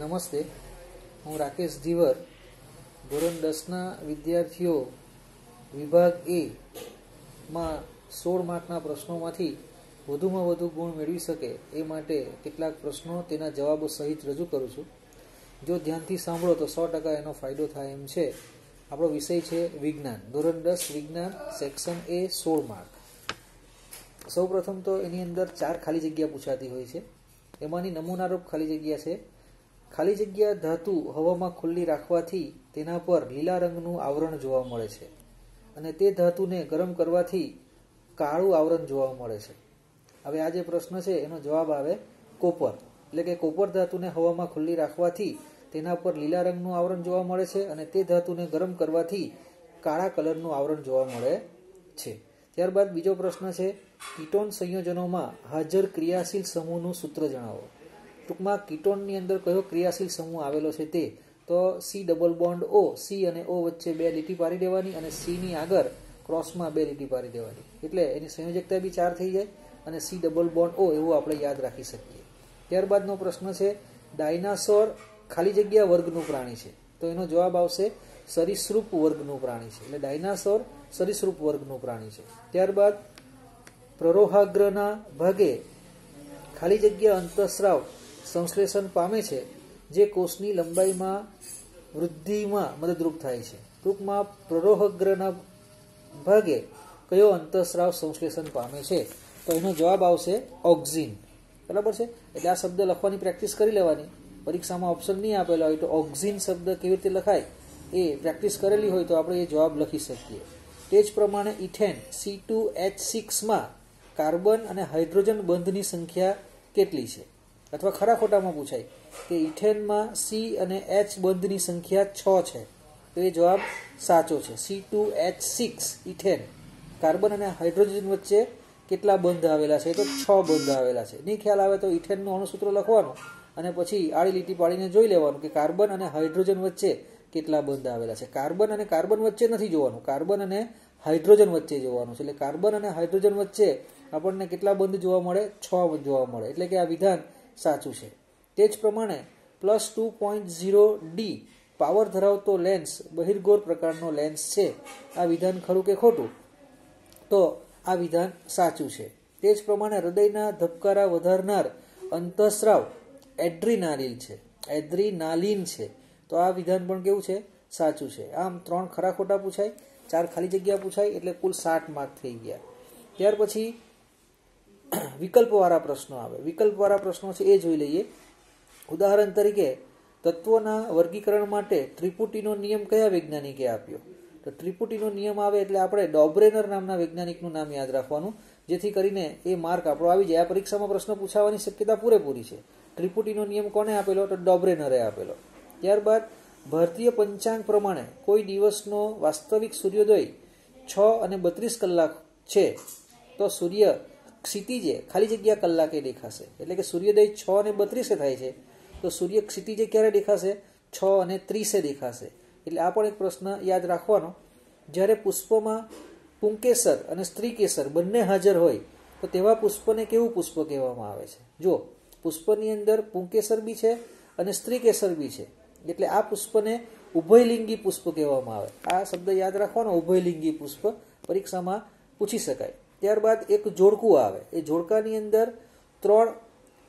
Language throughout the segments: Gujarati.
નમસ્તે. હું રાકેશ ધીવર. ધોરણ દસના વિદ્યાર્થીઓ વિભાગ એ માં સોળ માર્કના પ્રશ્નોમાંથી વધુમાં વધુ ગુણ મેળવી શકે એ માટે કેટલાક પ્રશ્નો તેના જવાબો સહિત રજૂ કરું છું. જો ધ્યાનથી સાંભળો તો સો ટકા એનો ફાયદો થાય એમ છે. આપણો વિષય છે વિજ્ઞાન. ધોરણ દસ, વિજ્ઞાન, સેક્શન એ, સોળ માર્ક. સૌ પ્રથમ તો એની અંદર ચાર ખાલી જગ્યા પૂછાતી હોય છે. એમાંની નમૂનારૂપ ખાલી જગ્યા છે. ખાલી જગ્યા ધાતુ હવામાં ખુલ્લી રાખવાથી તેના પર લીલા રંગનું આવરણ જોવા મળે છે અને તે ધાતુને ગરમ કરવાથી કાળું આવરણ જોવા મળે છે. હવે આ જે પ્રશ્ન છે, એનો જવાબ આવે કોપર. એટલે કે કોપર ધાતુને હવામાં ખુલ્લી રાખવાથી તેના પર લીલા રંગનું આવરણ જોવા મળે છે અને તે ધાતુને ગરમ કરવાથી કાળા કલરનું આવરણ જોવા મળે છે. ત્યારબાદ બીજો પ્રશ્ન છે, કીટોન સંયોજનોમાં હાજર ક્રિયાશીલ સમૂહનું સૂત્ર જણાવો. ટૂંકમાં કીટોનની અંદર કયો ક્રિયાશીલ સમૂહ આવેલો છે તે? તો C double bond O C અને ઓ વચ્ચે બે લીટી પાડી દેવાની અને સીની આગળ ક્રોસમાં બે લીટી પાડી દેવાની. એટલે એની સંયોજકતા બી ચાર થઈ જાય અને સી ડબલ બોન્ડ ઓ એવું આપણે યાદ રાખી શકીએ. ત્યારબાદનો પ્રશ્ન છે, ડાયનાસોર ખાલી જગ્યા વર્ગનું પ્રાણી છે. તો એનો જવાબ આવશે સરીસૃપ વર્ગનું પ્રાણી છે. એટલે ડાયનાસોર સરીસૃપ વર્ગનું પ્રાણી છે. ત્યારબાદ પ્રરોહાગ્રના ભાગે ખાલી જગ્યા અંતઃસ્રાવ સંશ્લેષણ પામે છે, જે કોષની લંબાઈમાં વૃદ્ધિમાં મદદરૂપ થાય છે. ટૂંકમાં પ્રરોહગ્રહના ભાગે કયો અંતઃસ્રાવ સંશ્લેષણ પામે છે? તો એનો જવાબ આવશે ઓક્ઝિન. બરાબર છે? એટલે આ શબ્દ લખવાની પ્રેક્ટિસ કરી લેવાની. પરીક્ષામાં ઓપ્શન નહીં આપેલા હોય તો ઓક્ઝિન શબ્દ કેવી રીતે લખાય એ પ્રેક્ટિસ કરેલી હોય તો આપણે એ જવાબ લખી શકીએ. તે જ પ્રમાણે ઇથેન સી ટુ એચ સિક્સમાં કાર્બન અને હાઇડ્રોજન બંધની સંખ્યા કેટલી છે? અથવા ખરા ખોટામાં પૂછાય કે ઇથેનમાં સી અને એચ બંધની સંખ્યા છ છે. તો એ જવાબ સાચો છે. C two H six ethane. Carbon અને હાઇડ્રોજન વચ્ચે કેટલા બંધ આવેલા છે? તો છ બંધ આવેલા છે. નહીં ખ્યાલ આવે તો ઇથેનનું અણુસૂત્ર લખવાનું અને પછી આડી લીટી પાડીને જોઈ લેવાનું કે કાર્બન અને હાઇડ્રોજન વચ્ચે કેટલા બંધ આવેલા છે. કાર્બન અને કાર્બન વચ્ચે નથી જોવાનું. કાર્બન અને હાઇડ્રોજન વચ્ચે જોવાનું છે. એટલે કાર્બન અને હાઇડ્રોજન વચ્ચે આપણને કેટલા બંધ જોવા મળે? છ જોવા મળે. એટલે કે આ વિધાન સાચું છે. તે જ પ્રમાણે plus two point zero D power ધરાવતો લેન્સ બહિર્ગોર પ્રકારનો લેન્સ છે. આ વિધાન ખરું કે ખોટું? તો આ વિધાન સાચું છે. તે જ પ્રમાણે હૃદયના ધબકારા વધારનાર અંતઃસ્રાવ એડ્રીનાલિન છે. એડ્રીનાલિન છે. તો આ વિધાન પણ કેવું છે? સાચું છે. આમ ત્રણ ખરા ખોટા પૂછાય, ચાર ખાલી જગ્યા પૂછાય એટલે કુલ સાઠ માર્ક થઈ ગયા. ત્યાર પછી વિકલ્પવાળા પ્રશ્નો આવે. વિકલ્પવાળા પ્રશ્નો છે એ જોઈ લઈએ. ઉદાહરણ તરીકે, તત્વોના વર્ગીકરણ માટે ત્રિપુટીનો નિયમ કયા વૈજ્ઞાનિકે આપ્યો? તો ત્રિપુટીનો નિયમ આવે એટલે આપણે ડોબ્રેનર નામના વૈજ્ઞાનિકનું નામ યાદ રાખવાનું, જેથી કરીને એ માર્ક આપણો આવી જાય. આ પરીક્ષામાં પ્રશ્ન પૂછાવાની શક્યતા પૂરેપૂરી છે. ત્રિપુટીનો નિયમ કોને આપેલો? તો ડોબ્રેનરે આપેલો. ત્યારબાદ, ભારતીય પંચાંગ પ્રમાણે કોઈ દિવસનો વાસ્તવિક સૂર્યોદય છ અને બત્રીસ કલાક છે. તો સૂર્ય ક્ષિતિજે ખાલી જગ્યા કલાકે દેખાશે. એટલે કે સૂર્યોદય છ અને બત્રીસે થાય છે. તો સૂર્ય ક્ષિતિજે ક્યારે દેખાશે? છ અને ત્રીસે દેખાશે. એટલે આ પણ એક પ્રશ્ન યાદ રાખવાનો. જ્યારે પુષ્પમાં પુંકેસર અને સ્ત્રી કેસર બંને હાજર હોય, તો તેવા પુષ્પને કેવું પુષ્પ કહેવામાં આવે છે? જો પુષ્પની અંદર પુંકેસર બી છે અને સ્ત્રી કેસર બી છે. એટલે આ પુષ્પને ઉભયલિંગી પુષ્પ કહેવામાં આવે. આ શબ્દ યાદ રાખવાનો, ઉભયલિંગી પુષ્પ. પરીક્ષામાં પૂછી શકાય. ત્યારબાદ એક જોડકું આવે. એ જોડકાની અંદર ત્રણ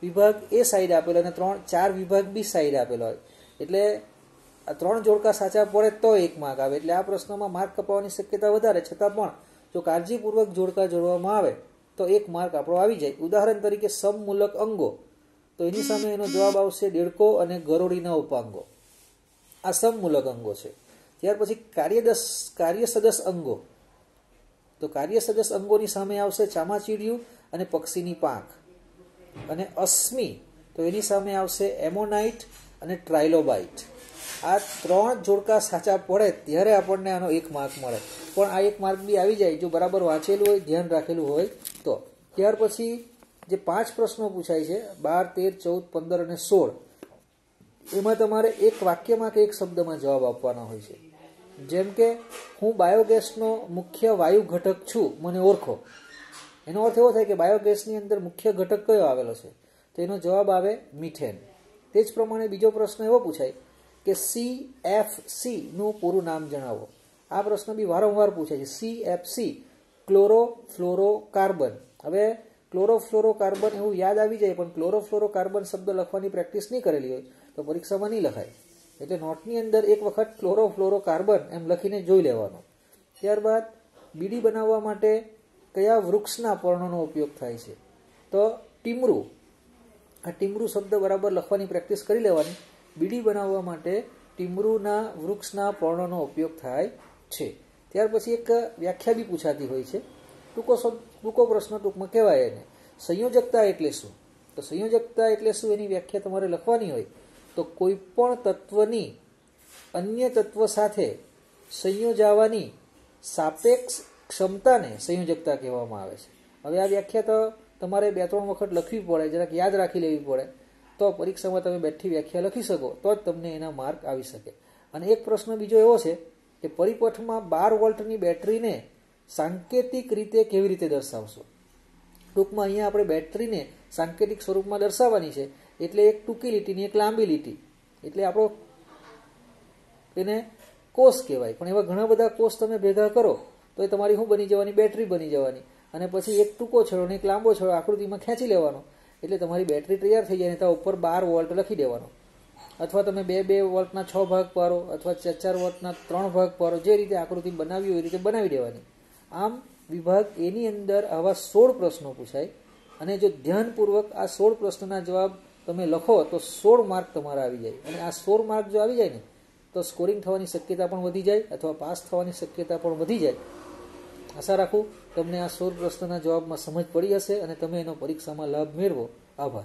વિભાગ એ સાઈડ આપેલો અને ત્રણ, ચાર વિભાગ બી સાઈડ આપેલો હોય. એટલે આ ત્રણ જોડકા સાચા પડે તો એક માર્ક આવે. એટલે આ પ્રશ્નમાં માર્ક કપાવવાની શક્યતા વધારે. છતાં પણ જો કાળજીપૂર્વક જોડકા જોડવામાં આવે, તો એક માર્ક આપણો આવી જાય. ઉદાહરણ તરીકે સમમૂલક અંગો. તો એની સામે એનો જવાબ આવશે દેડકો અને ગરોળીના ઉપાંગો. આ સમમૂલક અંગો છે. ત્યાર પછી કાર્યદસ કાર્યસદસ અંગો. તો કાર્ય સદસ અંગોની સામે આવશે ચામાચીડિયું અને પક્ષીની પાંખ. અને અસ્મિ, તો એની સામે આવશે એમોનાઇટ અને ટ્રાયલોબાઇટ. આ ત્રણ જોડકા સાચા પડે ત્યારે આપણને આનો એક માર્ક મળે. પણ આ એક માર્ક બી આવી જાય જો બરાબર વાંચેલું હોય, ધ્યાન રાખેલું હોય તો. ત્યાર પછી જે પાંચ પ્રશ્નો પૂછાય છે, બાર, તેર, ચૌદ, પંદર અને સોળ, એમાં તમારે એક વાક્યમાં કે એક શબ્દમાં જવાબ આપવાના હોય છે. જેમ કે હું બાયોગેસનો મુખ્ય વાયુ ઘટક છું, મને ઓળખો. એનો અર્થ એવો થાય કે બાયોગેસની અંદર મુખ્ય ઘટક કયો આવેલો છે? તો એનો જવાબ આવે મિથેન. તે જ પ્રમાણે બીજો પ્રશ્ન એવો પૂછાય કે સી એફ સી નું પૂરું નામ જણાવો. આ પ્રશ્ન બી વારંવાર પૂછાય છે. C F C chlorofluorocarbon. હવે ક્લોરોફ્લોરોકાર્બન એવું યાદ આવી જાય, પણ ક્લોરોફ્લોરોકાર્બન શબ્દ લખવાની પ્રેક્ટિસ નહીં કરેલી હોય તો પરીક્ષામાં નહીં લખાય. એટલે નોટની અંદર એક વખત ક્લોરો ફ્લોરો કાર્બન એમ લખીને જોઈ લેવાનો. ત્યારબાદ બીડી બનાવવા માટે કયા વૃક્ષના પર્ણોનો ઉપયોગ થાય છે? તો ટીમરું. આ ટીમરું શબ્દ બરાબર લખવાની પ્રેક્ટિસ કરી લેવાની. બીડી બનાવવા માટે ટીમરૂના વૃક્ષના પર્ણોનો ઉપયોગ થાય છે. ત્યાર પછી એક વ્યાખ્યા બી પૂછાતી હોય છે. ટૂંકો ટૂંકો પ્રશ્ન ટૂંકમાં કહેવાય એને. સંયોજકતા એટલે શું? તો સંયોજકતા એટલે શું? એની વ્યાખ્યા તમારે લખવાની હોય. તો કોઈ પણ તત્વની અન્ય તત્વ સાથે સંયોજાવાની સાપેક્ષ ક્ષમતાને સંયોજકતા કહેવામાં આવે છે. હવે આ વ્યાખ્યા તો તમારે બે ત્રણ વખત લખવી પડે, જરાક યાદ રાખી લેવી પડે. તો પરીક્ષામાં તમે બેઠી વ્યાખ્યા લખી શકો, તો જ તમને એના માર્ક આવી શકે. અને એક પ્રશ્ન બીજો એવો છે કે પરિપથમાં બાર વોલ્ટની બેટરીને સાંકેતિક રીતે કેવી રીતે દર્શાવશો? ટૂંકમાં અહીંયા આપણે બેટરીને સાંકેતિક સ્વરૂપમાં દર્શાવવાની છે. એટલે એક ટૂંકી લીટીની એક લાંબી લીટી. એટલે આપણો એને કોષ કહેવાય. પણ એવા ઘણા બધા કોષ તમે ભેગા કરો, તો એ તમારી શું બની જવાની? બેટરી બની જવાની. અને પછી એક ટૂંકો છેડો અને એક લાંબો છેડો આકૃતિમાં ખેંચી લેવાનો. એટલે તમારી બેટરી તૈયાર થઈ જાય અને ત્યાં ઉપર બાર વોલ્ટ લખી દેવાનો. અથવા તમે બે બે વોલ્ટના છ ભાગ પારો અથવા ચાર ચાર વોલ્ટના ત્રણ ભાગ પારો જે રીતે આકૃતિ બનાવી હોય એ રીતે બનાવી દેવાની. આમ વિભાગ એની અંદર આવા સોળ પ્રશ્નો પૂછાય. અને જો ધ્યાનપૂર્વક આ સોળ પ્રશ્નના જવાબ તમે લખો તો સોળ માર્ક તમારા આવી જાય. અને આ સોળ માર્ક જો આવી જાય ને, તો સ્કોરિંગ થવાની શક્યતા પણ વધી જાય અથવા પાસ થવાની શક્યતા પણ વધી જાય. આશા રાખું તમને આ સોળ પ્રશ્નના જવાબમાં સમજ પડી હશે અને તમે એનો પરીક્ષામાં લાભ મેળવો. આભાર.